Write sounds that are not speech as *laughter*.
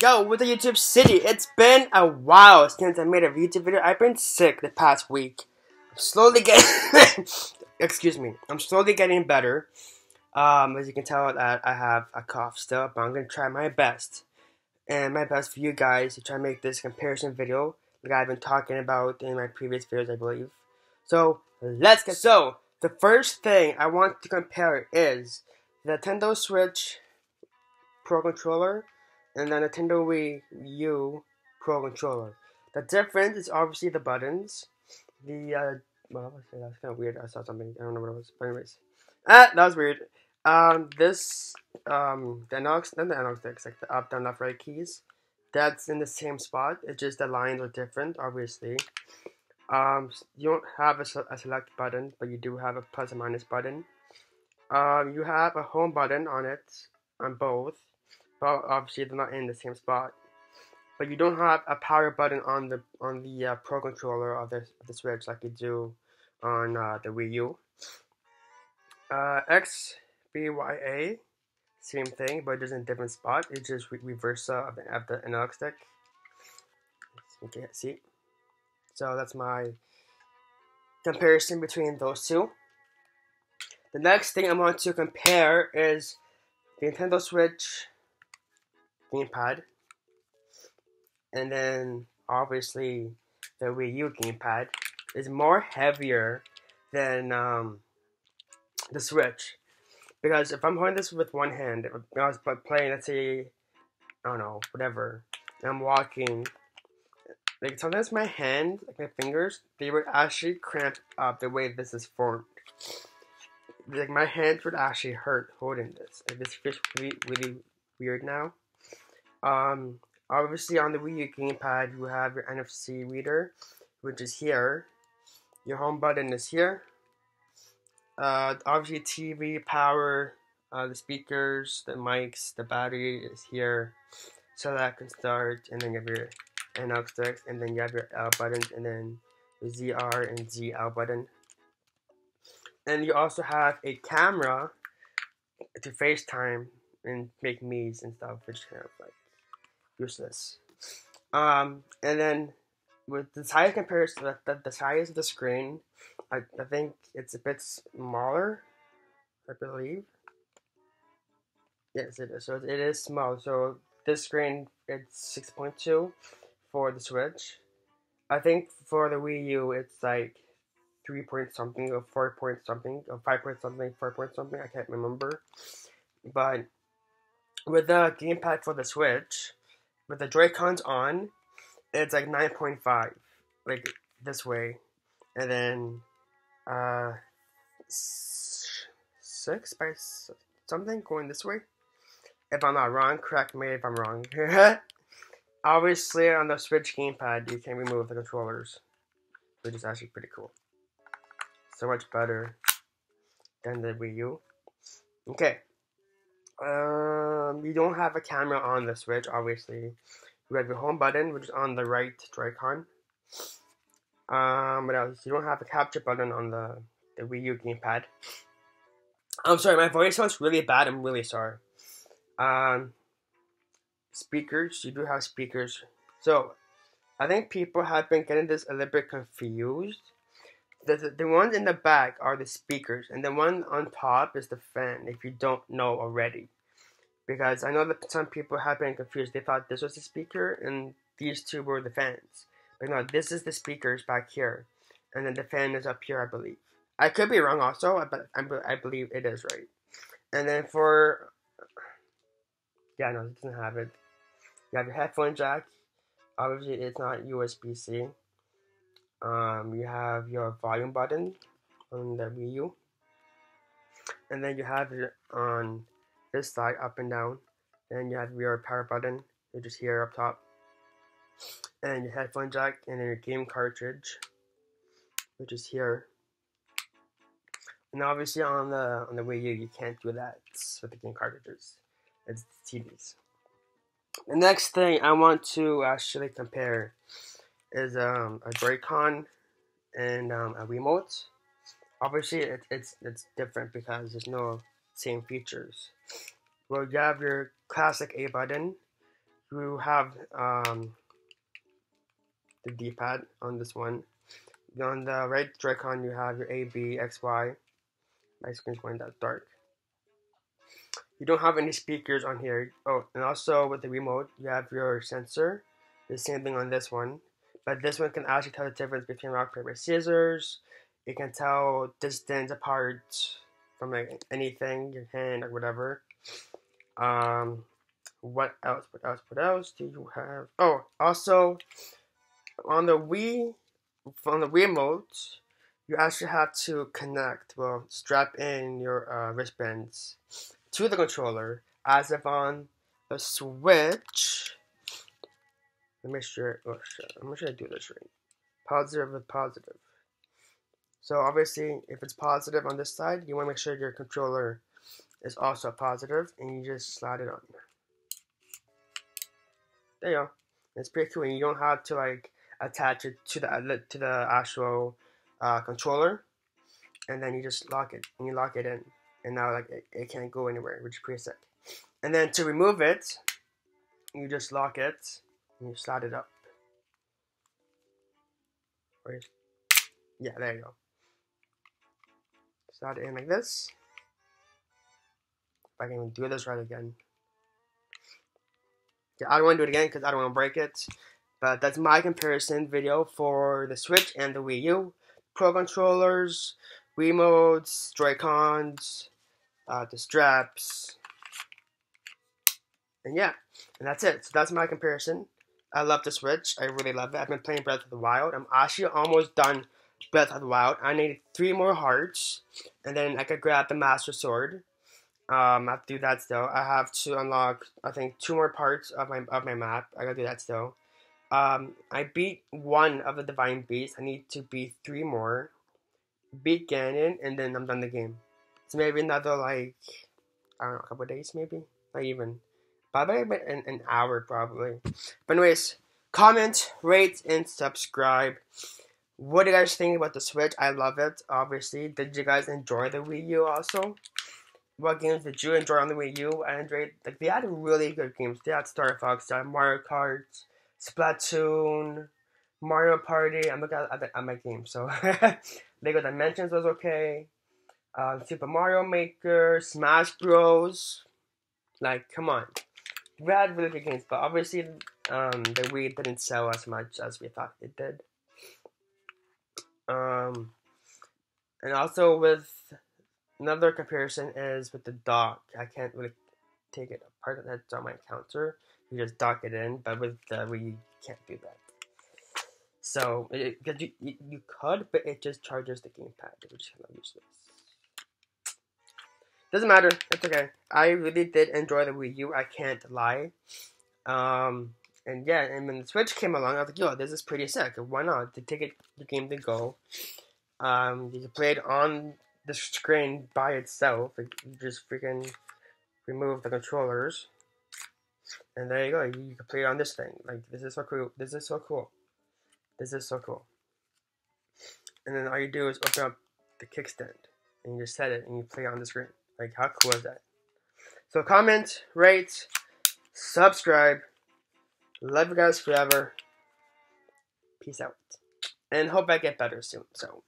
Yo, with the YouTube City, it's been a while since I made a YouTube video. I've been sick the past week. I'm slowly getting, *laughs* excuse me, I'm slowly getting better. Um, as you can tell, that I have a cough still, but I'm gonna try my best and my best for you guys to try to make this comparison video, like I've been talking about in my previous videos, I believe. So let's get so. The first thing I want to compare is the Nintendo Switch Pro Controller and the Nintendo Wii U Pro Controller. The difference is obviously the buttons. The uh, well, that's kind of weird. I saw something. I don't know what it was. But anyways, ah, that was weird. Um, this um, the analog, not the analog sticks, like the up, down, left, right keys. That's in the same spot. It's just the lines are different, obviously. Um, you don't have a, a select button, but you do have a plus and minus button. Um, you have a home button on it, on both. But obviously they're not in the same spot. But you don't have a power button on the on the uh, Pro controller of the, the Switch like you do on uh, the Wii U. Uh, X, B, Y, A, same thing, but just in a different spot. It's just re reverse of the, of the analog stick. Can't see. So that's my comparison between those two. The next thing I want to compare is the Nintendo Switch gamepad, and then obviously the Wii U gamepad is more heavier than um, the Switch. Because if I'm holding this with one hand, if I was playing, let's say, I don't know, whatever, I'm walking, like sometimes my hand, like my fingers, they would actually cramp up the way this is formed. Like my hands would actually hurt holding this. Like this feels really, really weird now. Um, obviously on the Wii U gamepad, you have your NFC reader, which is here. Your home button is here. Uh, obviously TV, power, uh, the speakers, the mics, the battery is here. So that can start, and then you have your analog sticks, and then you have your L buttons, and then the ZR and ZL button. And you also have a camera to FaceTime and make Miis and stuff, which kind of like useless. Um, and then with the size comparison, the, the, the size of the screen, I, I think it's a bit smaller, I believe. Yes, it is. So it is small. So this screen, it's 6.2 for the Switch. I think for the Wii U, it's like 3 point something, or 4 point something, or 5 point something, 4 point something, I can't remember. But with the gamepad for the Switch, with the Joy-Cons on, it's like 9.5, like this way, and then uh, six by something going this way. If I'm not wrong, correct me if I'm wrong. *laughs* Obviously, on the Switch gamepad, you can remove the controllers, which is actually pretty cool. So much better than the Wii U. Okay. Um, you don't have a camera on the Switch, obviously. You have your home button, which is on the right Joy-Con. Um, what else? You don't have a capture button on the, the Wii U gamepad. I'm sorry, my voice sounds really bad. I'm really sorry. Um, speakers, you do have speakers. So, I think people have been getting this a little bit confused. The, the, ones in the back are the speakers, and the one on top is the fan, if you don't know already. Because I know that some people have been confused. They thought this was the speaker, and these two were the fans. But no, this is the speakers back here, and then the fan is up here, I believe. I could be wrong also, uh, but I, I believe it is right. And then for, yeah, no, it doesn't have it. You have your headphone jack. Obviously, it's not USB-C. Um, you have your volume button on the Wii U. And then you have it on this side, up and down. And you have your power button, which is here up top. And then your headphone jack, and then your game cartridge, which is here. And obviously on the on the Wii U, you can't do that with the game cartridges. It's TVs. The next thing I want to actually compare is um, a Joy-Con and um, a remote. Obviously, it, it's it's different because there's no same features. Well, you have your classic A button, you have um, the D-pad on this one. On the right Joy-Con, you have your A, B, X, Y. My screen's going that dark. You don't have any speakers on here. Oh, and also with the remote, you have your sensor. The same thing on this one. But this one can actually tell the difference between rock, paper, scissors. It can tell distance apart from like anything, your hand or whatever. Um, what else? What else? What else do you have? Oh, also on the Wii, on the remote, you actually have to connect, well, strap in your uh, wristbands to the controller, as if on the Switch. Let me make sure. Oh shit! I'm sure I do this right. Positive with positive. So obviously, if it's positive on this side, you want to make sure your controller is also positive, and you just slide it on. There you go. It's pretty cool. And you don't have to like attach it to the to the actual uh, controller, and then you just lock it and you lock it in, and now like it, it can't go anywhere, which is pretty sick. And then to remove it, you just lock it and you slide it up. Yeah, there you go. Slide it in like this. If I can do this right again. Yeah, I don't want to do it again because I don't want to break it. But that's my comparison video for the Switch and the Wii U. Pro controllers, Wiimotes, Joy-Cons, uh, the straps, and yeah, and that's it. So that's my comparison. I love the Switch. I really love it. I've been playing Breath of the Wild. I'm actually almost done Breath of the Wild. I need three more hearts, and then I could grab the Master Sword. Um, I have to do that still. I have to unlock, I think, two more parts of my of my map. I gotta do that still. Um, I beat one of the Divine Beasts. I need to beat three more. Beat Ganon, and then I'm done the game. So maybe another like, I don't know, a couple days maybe, not even. Probably an, an hour probably. But anyways, comment, rate, and subscribe. What do you guys think about the Switch? I love it, obviously. Did you guys enjoy the Wii U also? What games did you enjoy on the Wii U? I enjoyed, like, they had really good games. They had Star Fox, they had Mario Kart, Splatoon, Mario Party. I'm looking at, at, at my game, so *laughs* Lego Dimensions was okay. Uh, Super Mario Maker, Smash Bros. Like, come on. We had really good games, but obviously um, the Wii didn't sell as much as we thought it did. Um, and also with another comparison is with the dock. I can't really take it apart. That's on my counter. You just dock it in, but with the Wii, you can't do that. So, it, you, you, you could, but it just charges the gamepad, which is kind of useless. Doesn't matter. It's okay. I really did enjoy the Wii U. I can't lie. Um, and yeah, and when the Switch came along, I was like, yo, this is pretty sick. Why not? To take it, the game to go. Um, you can play it on the screen by itself. Like, you just freaking remove the controllers. And there you go. You, you can play it on this thing. Like, this is so cool. This is so cool. This is so cool. And then all you do is open up the kickstand. And you just set it and you play on the screen. Like, how cool is that? So, comment, rate, subscribe. Love you guys forever. Peace out. And hope I get better soon. So,